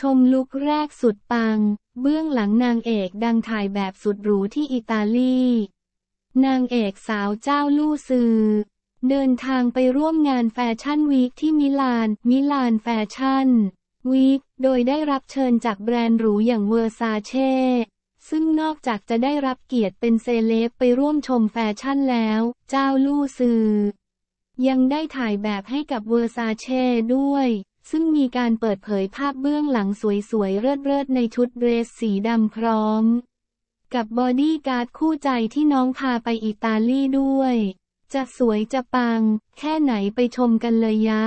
ชมลุคแรกสุดปัง เบื้องหลังนางเอกดังถ่ายแบบสุดหรูที่อิตาลี นางเอกสาวเจ้าลู่ซือ เดินทางไปร่วมงานแฟชั่นวีคที่มิลาน มิลานแฟชั่นวีคโดยได้รับเชิญจากแบรนด์หรูอย่างเวอร์ซาเช่ ซึ่งนอกจากจะได้รับเกียรติเป็นเซเลบไปร่วมชมแฟชั่นแล้ว เจ้าลู่ซือ ยังได้ถ่ายแบบให้กับเวอร์ซาเช่ด้วย ซึ่งมีการเปิดเผยภาพเบื้องหลังสวยๆ เลิศๆในชุดเดรสสีดำพร้อม กับบอดี้การ์ดคู่ใจที่น้องพาไปอิตาลีด้วย จะสวยจะปัง แค่ไหนไปชมกันเลยยะ